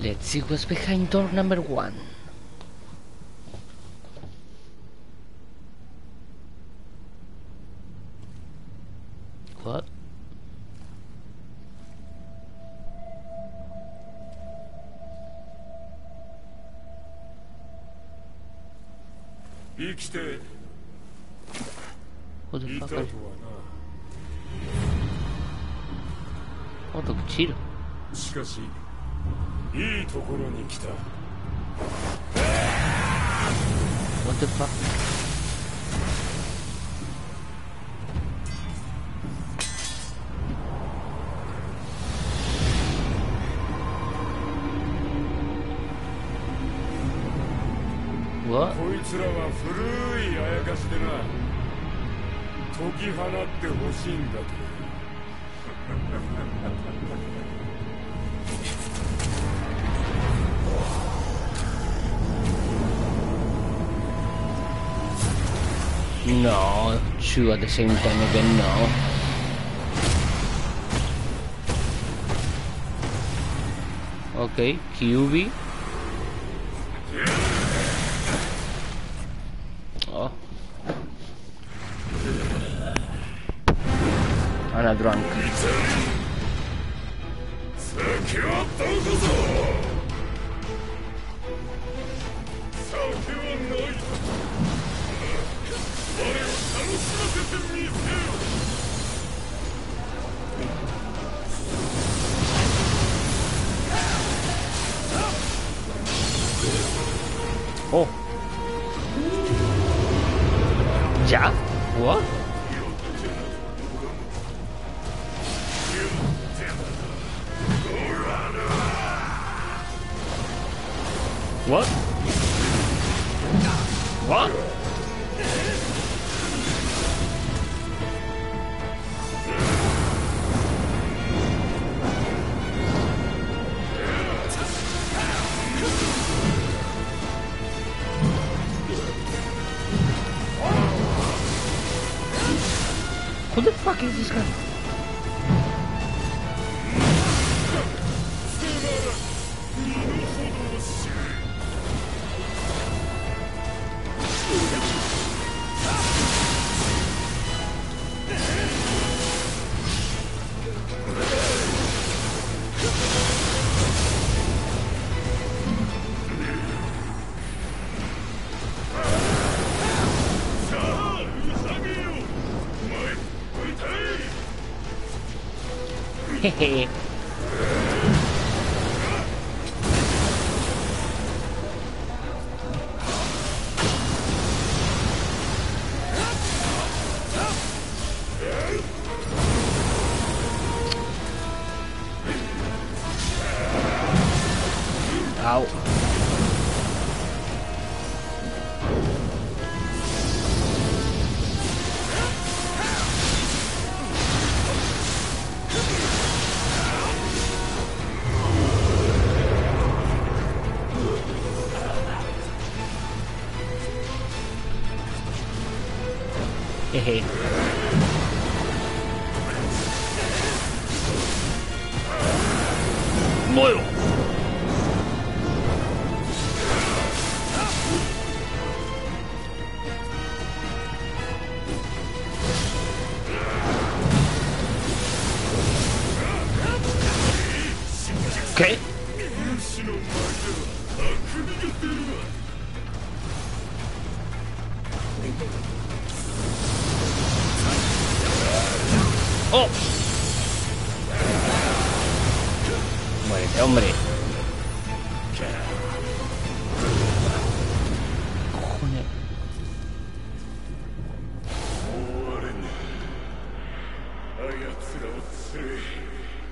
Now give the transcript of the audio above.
Let's see what's behind door number one. What? What the fuck? Are you? What the chill? しかし いいところに来た What the fuck? What? こいつらは古いあやかしでな解き放ってほしいんだと No, two at the same time again, no. Okay, QB. Oh. And a drunk. 我を楽しませてみせよ Oh. Jack? What? What? What? Who the fuck is this guy? Ow. Hehe. 뭐요? 어! Muérete, hombre.